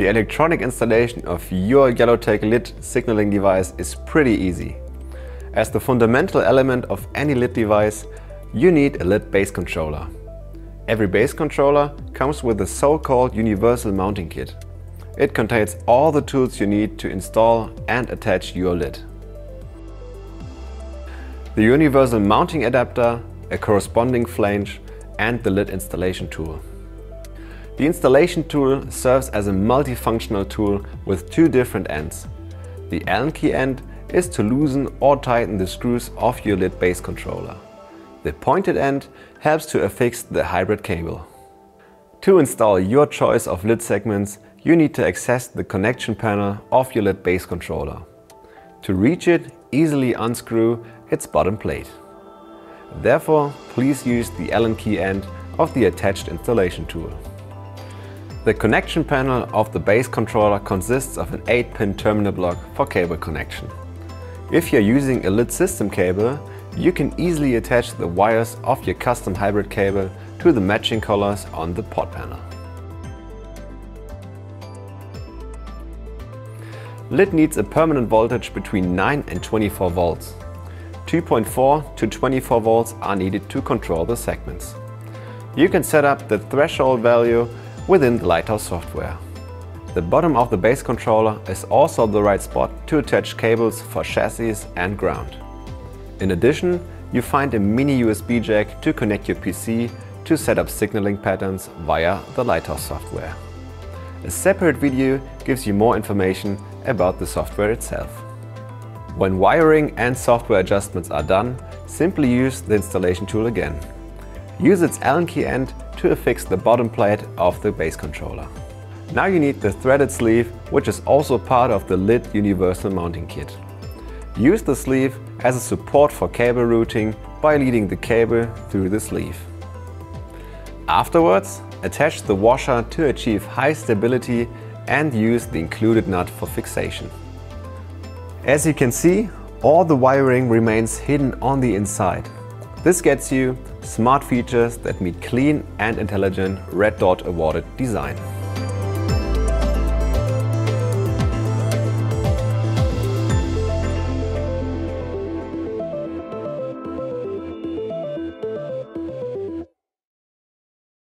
The electronic installation of your Yellowtec litt signaling device is pretty easy. As the fundamental element of any litt device, you need a litt base controller. Every base controller comes with a so-called universal mounting kit. It contains all the tools you need to install and attach your litt. The universal mounting adapter, a corresponding flange and the litt installation tool. The installation tool serves as a multifunctional tool with two different ends. The Allen key end is to loosen or tighten the screws of your litt base controller. The pointed end helps to affix the hybrid cable. To install your choice of litt segments, you need to access the connection panel of your litt base controller. To reach it, easily unscrew its bottom plate. Therefore, please use the Allen key end of the attached installation tool. The connection panel of the base controller consists of an 8-pin terminal block for cable connection. If you're using a litt system cable, you can easily attach the wires of your custom hybrid cable to the matching colors on the pot panel. Litt needs a permanent voltage between 9 and 24 volts. 2.4 to 24 volts are needed to control the segments. You can set up the threshold value within the Lighthouse software. The bottom of the base controller is also the right spot to attach cables for chassis and ground. In addition, you find a mini USB jack to connect your PC to set up signaling patterns via the Lighthouse software. A separate video gives you more information about the software itself. When wiring and software adjustments are done, simply use the installation tool again. Use its Allen key end to affix the bottom plate of the base controller. Now you need the threaded sleeve, which is also part of the litt universal mounting kit. Use the sleeve as a support for cable routing by leading the cable through the sleeve. Afterwards, attach the washer to achieve high stability and use the included nut for fixation. As you can see, all the wiring remains hidden on the inside. This gets you smart features that meet clean and intelligent Red Dot awarded design.